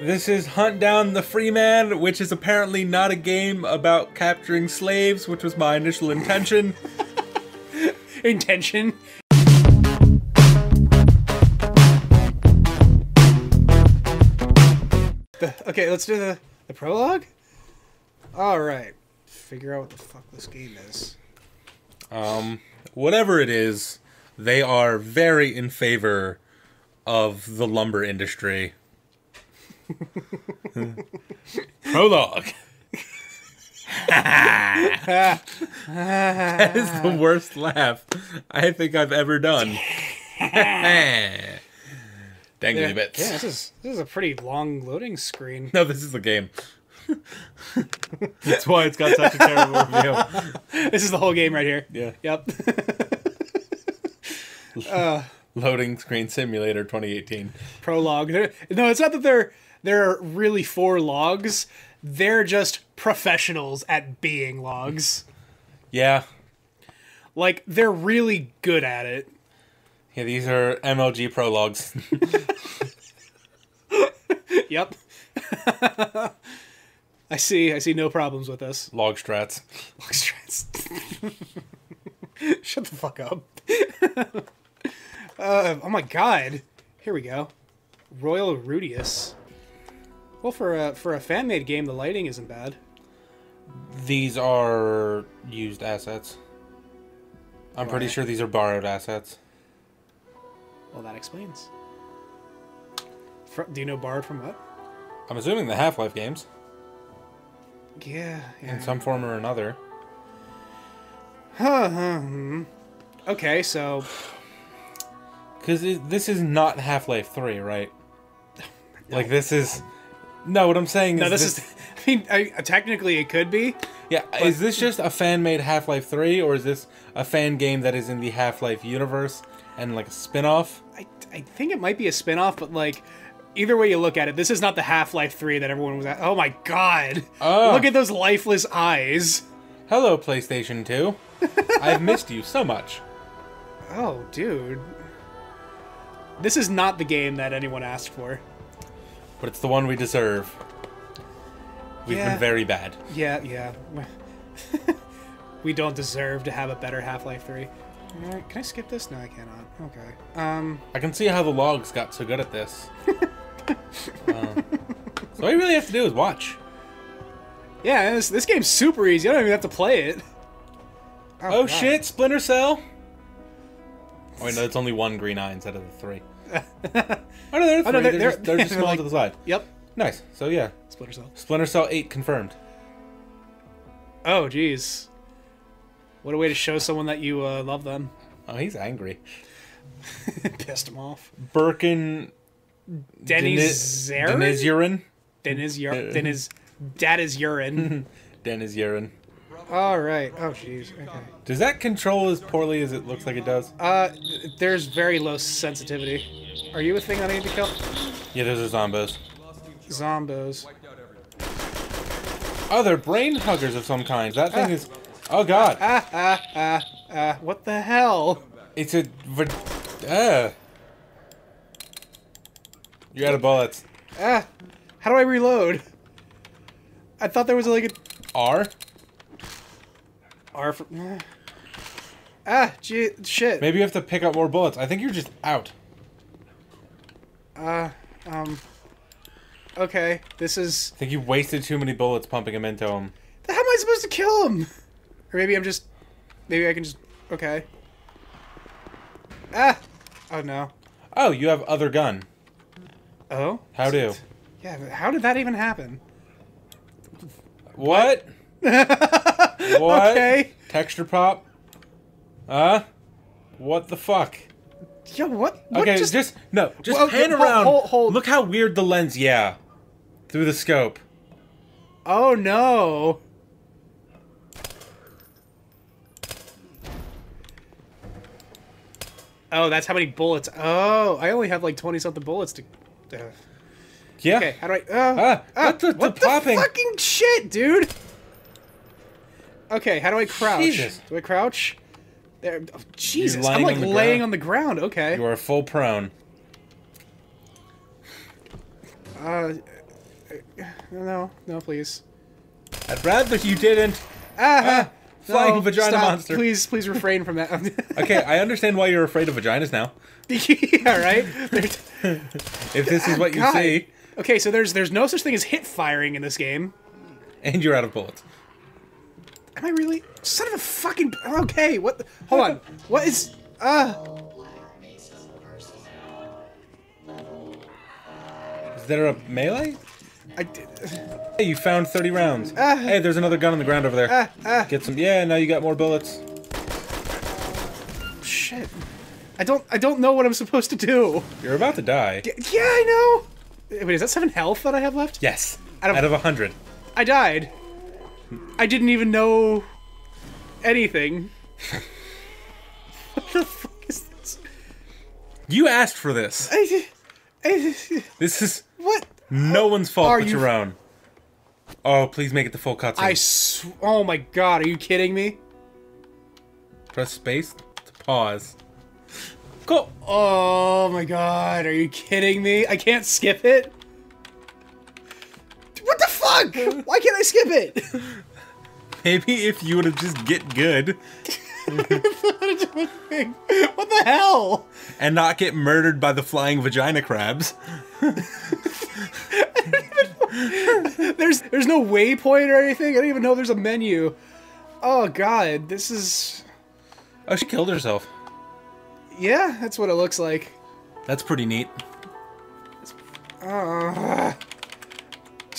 This is Hunt Down the Freeman, which is apparently not a game about capturing slaves, which was my initial intention. Intention. The, okay, let's do the, the prologue. All right. Figure out what the fuck this game is. Um, whatever it is, they are very in favor of the lumber industry. Prologue. that is the worst laugh I think I've ever done. Dangly Yeah, bits. yeah, this is this is a pretty long loading screen. No, this is the game. That's why it's got such a terrible review. This is the whole game right here. Yeah. Yep. Uh, loading Screen Simulator 2018. Prologue. They're- no, it's not that they're they're really four logs. They're just professionals at being logs. Yeah. Like they're really good at it. Yeah, these are MLG prologues. Yep. I see. I see no problems with this. Log strats. Log strats. Shut the fuck up. uh, oh my god. Here we go. Royal Rudius. Well, for a for a fan made game, the lighting isn't bad. These are used assets. I'm pretty sure these are borrowed assets. Well, that explains. Fr- do you know borrowed from what? I'm assuming the Half Life games, Yeah. yeah. in some form or another. Hmm. Okay, so Because this is not Half Life 3, right? Like, this is. No, what I'm saying is. no, this is. I mean, I, uh, technically it could be. Yeah, is this just a fan made Half Life 3, or is this a fan game that is in the Half Life universe and like a spin off? I, I think it might be a spin-off, but like either way you look at it, this is not the Half-Life 3 that everyone was at. Oh my god. Oh. Look at those lifeless eyes. Hello, PlayStation 2. I've missed you so much. Oh, dude. This is not the game that anyone asked for. But it's the one we deserve. We've Yeah. been very bad. Yeah, yeah. we don't deserve to have a better Half-Life 3. Alright, Can I skip this? No, I cannot. Okay. Um, I can see how the logs got so good at this. Uh, so all you really have to do is watch. yeah, this, this game's super easy. I don't even have to play it. Oh, God. shit, Splinter Cell! Oh, wait, no, it's only one green eye instead of the three. Oh, no, there are Oh, no, they're- they're, they're- just, they're just small like- to the side. Yep. Nice. So, yeah. Splinter Cell. Splinter Cell 8 confirmed. Oh, jeez. What a way to show someone that you uh, love them. Oh, he's angry. Pissed him off. Birkin. Denny Deniz Zarin? Urine. Dennis Ur- Dennis Dad is urine. Dennis Urine. All right. Oh, jeez. Okay. Does that control as poorly as it looks like it does? Uh, there's very low sensitivity. Are you a thing that I need to kill? Yeah, those are zombos. Zombos. Oh, they're brain huggers of some kind. That thing is. Oh god. Ah, ah, ah, ah. What the hell? It's a... Uh. You're out of bullets. Ah. How do I reload? I thought there was like a R? R for. ah. Gee, shit. Maybe you have to pick up more bullets. I think you're just out. Uh, um. Okay, this is. I think you wasted too many bullets pumping them into him. How am I supposed to kill him? Or maybe I'm just. Maybe I can just. Okay. Ah! Oh no. Oh, you have other gun. Oh? How do? Yeah, how did that even happen? What? what? Okay. Texture pop? Huh? What the fuck? Yo, what? what Okay, just, just, no, just Well, pan hold- around. hold- hold. Look how weird the lens. Yeah, through the scope. Oh no. Oh, that's how many bullets. Oh, I only have like 20 something bullets to. Uh, Yeah. okay, how do I. Oh, Ah, ah, what the- the what popping? fucking shit, dude? Okay, how do I crouch? Jesus. Do I crouch? There. Oh, Jesus, I'm like on laying ground. on the ground. Okay. You are full prone. Uh, No, no, please. I'd rather you didn't. Ah, flying no, vagina stop. monster. Please, please refrain from that. Okay, I understand why you're afraid of vaginas now. yeah, right. If this is what you God. see, Okay, so there's there's no such thing as hit firing in this game. and you're out of bullets. Am I really? Son of a fucking. Okay, what? the- Hold on. What is? Uh. Is there a melee? I did. Hey, you found 30 rounds. Ah. hey, there's another gun on the ground over there. Ah, ah. Get some. Yeah, now you got more bullets. Shit. I don't. I don't know what I'm supposed to do. You're about to die. Y- Yeah, I know. Wait, is that seven health that I have left? Yes. Out of- Out of a hundred. I died. I didn't even know anything. what the fuck is this? You asked for this. I, I, This is what? no one's fault Are but you- your own. Oh, please make it the full cutscene. I. Sw- oh my god! Are you kidding me? Press space to pause. Cool. Oh my god! Are you kidding me? I can't skip it. Fuck? Why can't I skip it? Maybe if you would have just get good what the hell? and not get murdered by the flying vagina crabs. There's there's no waypoint or anything. I don't even know there's a menu. Oh god, this is Oh, she killed herself. yeah, that's what it looks like. That's pretty neat. Uh,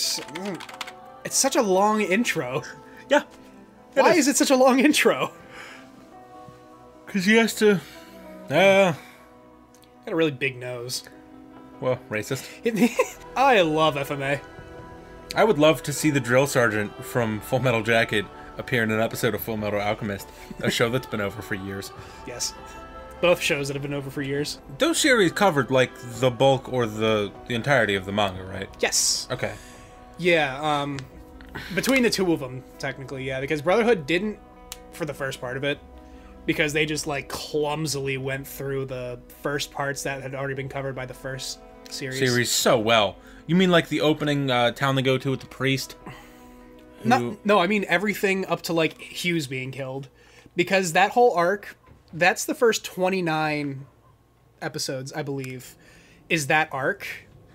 s- it's such a long intro. Yeah. Why is it such a long intro? Because he has to. Uh. Got a really big nose. Well, racist. I love FMA. I would love to see the drill sergeant from Full Metal Jacket appear in an episode of Full Metal Alchemist, a show that's been over for years. Yes. Both shows that have been over for years. Those series covered like the bulk or the the entirety of the manga, right? Yes. Okay. Yeah, um between the two of them technically, yeah, because Brotherhood didn't for the first part of it because they just like clumsily went through the first parts that had already been covered by the first series. Series so well. You mean like the opening uh, town they go to with the priest? Not, no, I mean everything up to like Hughes being killed, because that whole arc, that's the first twenty nine episodes, I believe, is that arc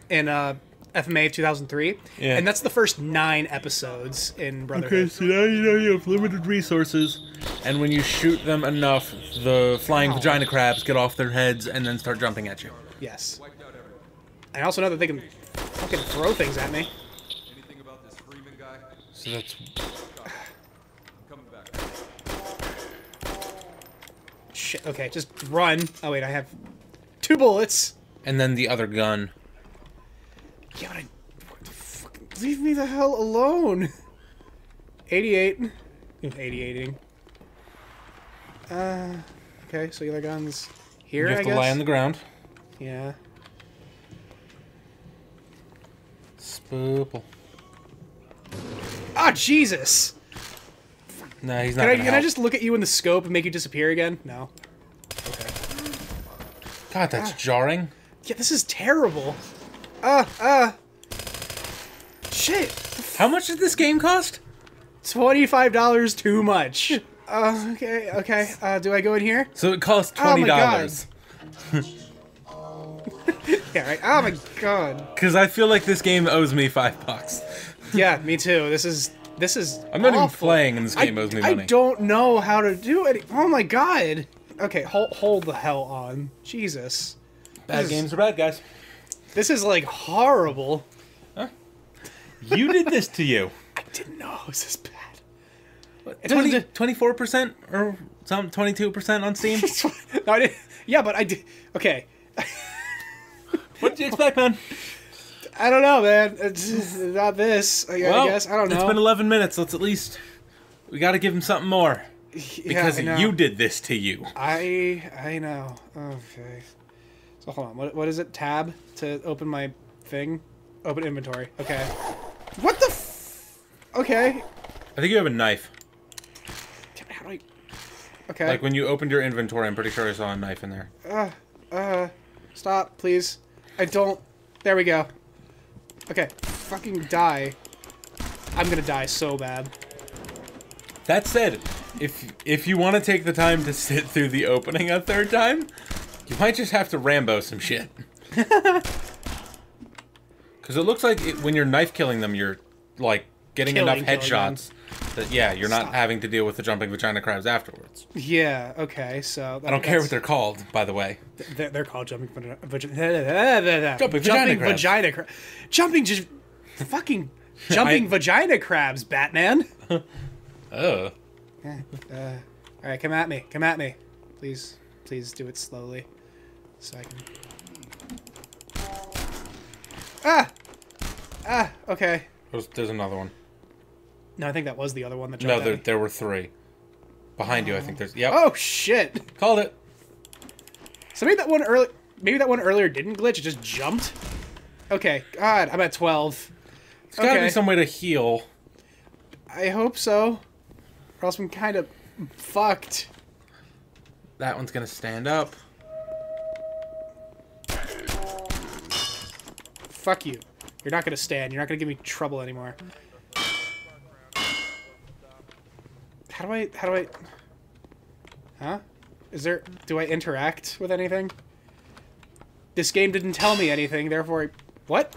and uh, FMA of two thousand three, Yeah. and that's the first nine episodes in Brotherhood. Okay, so now you know you have limited resources. And when you shoot them enough, the flying Ow. vagina crabs get off their heads and then start jumping at you. Yes. I also know that they can fucking throw things at me. Anything about this Freeman guy? So that's Shit. Okay, just run. Oh wait, I have two bullets. and then the other gun. Yeah, but I. What the fuck? Leave me the hell alone. 88. 88ing. Uh. Okay, so the other guns here. You have I to guess. lie on the ground. Yeah. Spoople. Ah, Jesus! No, he's not. Can I, can I just look at you in the scope and make you disappear again? No. Okay. God, that's jarring. Yeah, this is terrible. Ah, ah. Shit. How much did this game cost? Twenty-five dollars too much. Uh, okay, okay. Uh, do I go in here? So it cost Oh my twenty dollars. Yeah, right. Oh my god. Because I feel like this game owes me five bucks. Yeah, me too. This is this is. I'm not even playing, and this game I, owes me money. I don't know how to do it. Oh my god. Okay, hold hold the hell on. Jesus. Bad This is- games are bad, guys. This is like horrible. You did this to you. I didn't know it was this bad. It 24 percent or some 22 percent on Steam. no, I didn't. Yeah, but I did. Okay. what did you expect, man? I don't know, man. It's not this. I, I guess. I don't know. It's been 11 minutes. Let's at least we got to give him something more because I know. you did this to you. I I know. Okay. So hold on. What what is it? Tab to open my thing. Open inventory. Okay. What the? F- okay. I think you have a knife. How do I? Okay. Like when you opened your inventory, I'm pretty sure I saw a knife in there. uh uh. Stop, please. I don't. There we go. Okay. fucking die. I'm gonna die so bad. That said, if if you want to take the time to sit through the opening a third time, you might just have to Rambo some shit. Because it looks like it, when you're knife killing them, you're like getting Killing, enough headshots that yeah, you're not Stop. having to deal with the jumping vagina crabs afterwards. Yeah. Okay. So I don't care what they're called, by the way. they're. They're called jumping vagina. vagina Jumping vagina crabs. cra- Jumping just fucking jumping I- vagina crabs, Batman. Oh, Uh, all right, come at me. Come at me. Please, please do it slowly, so I can. Ah, ah. Okay. there's, there's another one. No, I think that was the other one that jumped No, there there were three. Behind you, I think there's. Yep, Oh shit! called it. So maybe that one early. Maybe that one earlier didn't glitch. It just jumped. Okay. God, I'm at twelve. There's gotta be some way to heal. I hope so. Or else I'm kind of fucked. That one's gonna stand up. Fuck you. You're not gonna stand. You're not gonna give me trouble anymore. How do I? How do I? Huh? Is there? Do I interact with anything? This game didn't tell me anything. Therefore, I, what?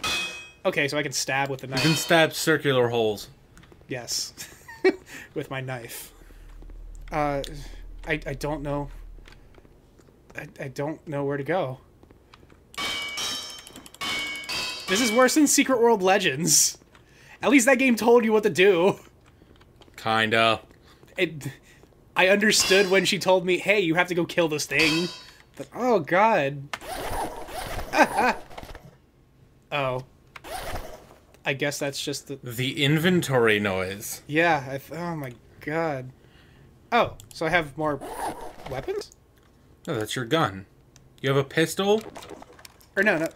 Okay, so I can stab with the knife. You can stab circular holes. Yes, with my knife. Uh, I I don't know. I I don't know where to go. This is worse than Secret World Legends. At least that game told you what to do. Kinda. It, I understood when she told me, "Hey, you have to go kill this thing." But oh god. oh. I guess that's just the The inventory noise. Yeah, oh my god. Oh, so I have more weapons? No, that's your gun. You have a pistol? Or no, no.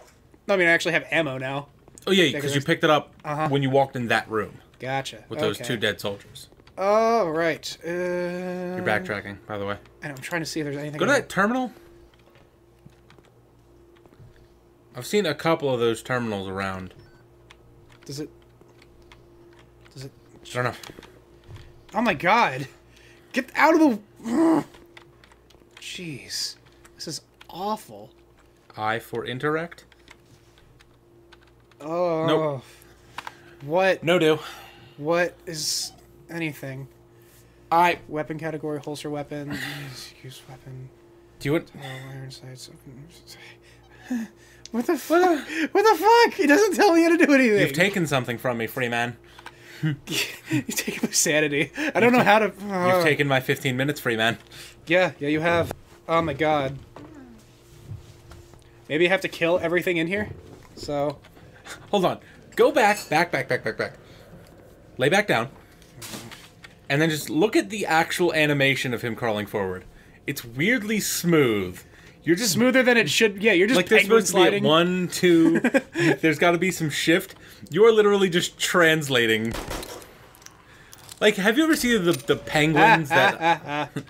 I mean I actually have ammo now. Oh yeah, because you picked it up Uh-huh. when you walked in that room Gotcha. with those okay. two dead soldiers. Oh, right. Uh, You're backtracking, by the way. And I'm trying to see if there's anything. Go to that terminal. I've seen a couple of those terminals around. Does it? Does it? I don't know. Oh my god! Get out of the. Jeez, this is awful. I for interact. Oh. Nope. What? No do. What is anything? I. Weapon category, holster weapon, use weapon. Do you want? Oh, iron sights. What the fuck? What the fuck? He doesn't tell me how to do anything. You've taken something from me, Freeman. You've taken my sanity. I don't know how to. You've uh, taken my 15 minutes, Freeman. Yeah, yeah, you have. Oh my god. Maybe I have to kill everything in here. So Hold on. Go back, back, back, back, back, back. Lay back down. And then just look at the actual animation of him crawling forward. It's weirdly smooth. You're just smoother than it should. Yeah, you're just like there's supposed to be sliding. one, two. there's got to be some shift. You are literally just translating. Like, have you ever seen the the Ah, penguins ah, that? ah, ah.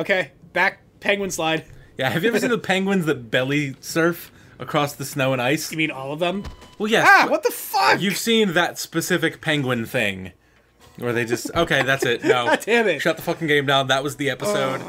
Okay, back penguin slide. Yeah, have you ever seen the penguins that belly surf across the snow and ice? You mean all of them? Well, yes. Ah, what the fuck? You've seen that specific penguin thing, where they just okay, that's it. No, God damn it. Shut the fucking game down. That was the episode.